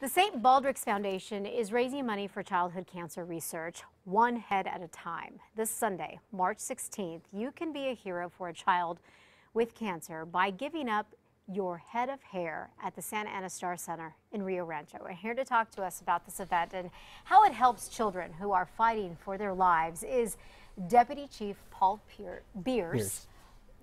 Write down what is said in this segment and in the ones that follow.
The St. Baldrick's Foundation is raising money for childhood cancer research, one head at a time. This Sunday, March 16th, you can be a hero for a child with cancer by giving up your head of hair at the Santa Ana Star Center in Rio Rancho. And here to talk to us about this event and how it helps children who are fighting for their lives is Deputy Chief Paul Pier Beers. Beers.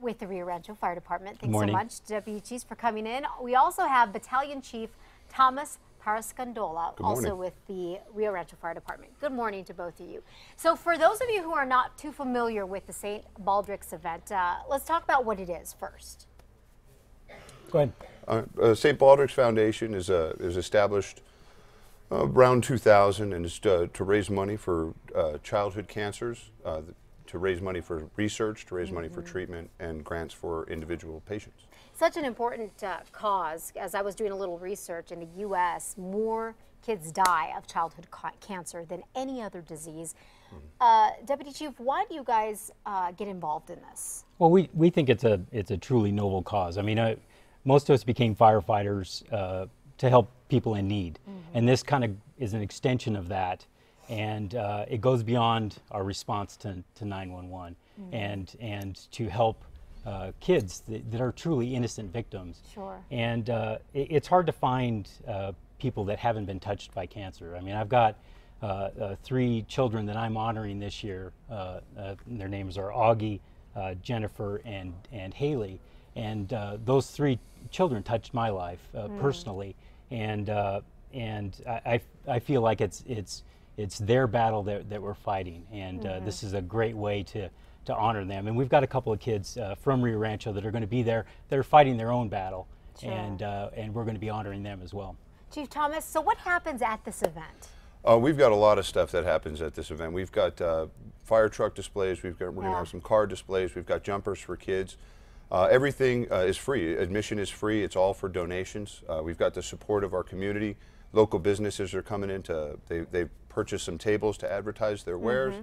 With the Rio Rancho Fire Department. Thanks so much, Deputy Chiefs, for coming in. We also have Battalion Chief Thomas Parascandola, also with the Rio Rancho Fire Department. Good morning to both of you. So, for those of you who are not too familiar with the St. Baldrick's event, uh, let's talk about what it is first. Go ahead. Uh, uh, St. Baldrick's Foundation is, uh, is established uh, around 2000 and is to, to raise money for uh, childhood cancers, uh, to raise money for research, to raise money for treatment, and grants for individual patients. Such an important uh, cause. As I was doing a little research in the U.S., more kids die of childhood ca- cancer than any other disease. Uh, Deputy Chief, why do you guys uh, get involved in this? Well, we, we think it's a it's a truly noble cause. I mean, uh, most of us became firefighters uh, to help people in need, and this kind of is an extension of that, and uh, it goes beyond our response to, to 911, and and to help uh, kids that, that are truly innocent victims. Sure. And uh, it, it's hard to find uh, people that haven't been touched by cancer. I mean, I've got uh, uh, three children that I'm honoring this year. Uh, uh, their names are Augie, uh, Jennifer, and and Haley. And uh, those three children touched my life uh, personally, and uh, and I, I I feel like it's it's it's their battle that, that we're fighting, and uh, this is a great way to to honor them. And we've got a couple of kids uh, from Rio Rancho that are going to be there. They're fighting their own battle, Sure. and uh, and we're going to be honoring them as well. Chief Thomas, so what happens at this event? Uh, we've got a lot of stuff that happens at this event. We've got uh, fire truck displays. We've got we're going to have some car displays. We've got jumpers for kids. Uh, everything uh, is free. Admission is free. It's all for donations. Uh, we've got the support of our community. Local businesses are coming in to they they purchased some tables to advertise their wares.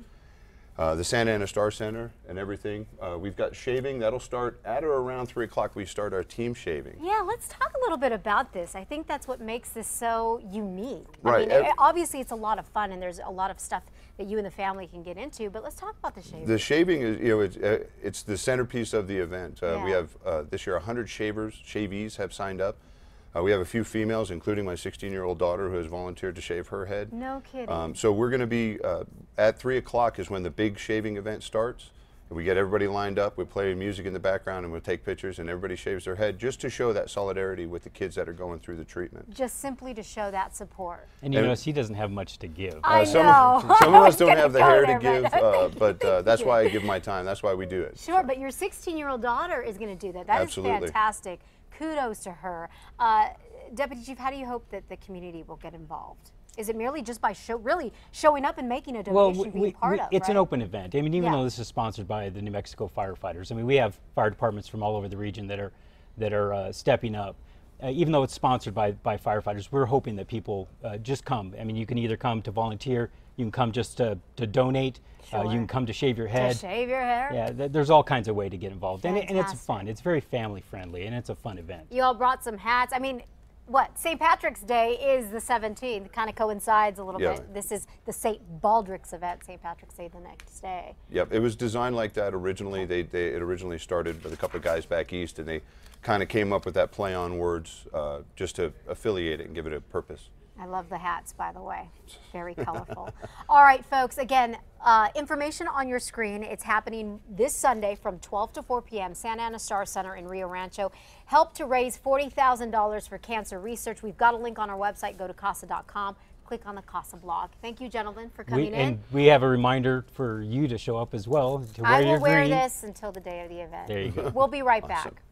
Uh, the Santa Ana Star Center and everything. Uh, we've got shaving that'll start at or around three o'clock. We start our team shaving. Yeah, let's talk a little bit about this. I think that's what makes this so unique. I Right, mean, it- obviously, it's a lot of fun, and there's a lot of stuff that you and the family can get into. But let's talk about the shaving. The shaving is, you know, it's, uh, it's the centerpiece of the event. Uh, We have uh, this year 100 shavers, shavees have signed up. Uh, we have a few females, including my 16-year-old daughter, who has volunteered to shave her head. no kidding. Um, so we're going to be uh, at three o'clock is when the big shaving event starts. And we get everybody lined up. We play music in the background, and we'll take pictures, and everybody shaves their head just to show that solidarity with the kids that are going through the treatment. Just simply to show that support. And you And- notice he doesn't have much to give. I Uh, some, know. Of, some of us don't have the hair there, to give, but- uh, but uh, that's why I give my time. That's why we do it. Sure, but your 16 year old daughter is going to do that. That is Absolutely. fantastic. Kudos to her. Uh, Deputy Chief, how do you hope that the community will get involved? Is it merely just by show, really showing up and making a donation, being part of? it's an open event. I mean, even Yeah. though this is sponsored by the New Mexico firefighters, I mean, we have fire departments from all over the region that are that are uh, stepping up. Uh, even though it's sponsored by by firefighters, we're hoping that people uh, just come. I mean, you can either come to volunteer, you can come just to, to donate, uh, you can come to shave your To head. shave your hair? Yeah, th- there's all kinds of way to get involved, and, it, and it's fun. It's very family friendly, and it's a fun event. You all brought some hats. I mean, what? St. Patrick's Day is the 17th. Kind of coincides a little Yeah. bit. This is the St. Baldrick's event, St. Patrick's Day the next day. Yep, it was designed like that originally. They, they it originally started with a couple of guys back east, and they kind of came up with that play on words uh, just to affiliate it and give it a purpose. I love the hats, by the way. Very colorful. All right, folks, again, uh, information on your screen. It's happening this Sunday from 12 to 4 p.m., Santa Ana Star Center in Rio Rancho. Help to raise $40,000 for cancer research. We've got a link on our website. Go to KASA.com. Click on the KASA blog. Thank you, gentlemen, for coming We, in. and we have a reminder for you to show up as well to wear I will your wear green. this until the day of the event. There you go. We'll be right Awesome. back.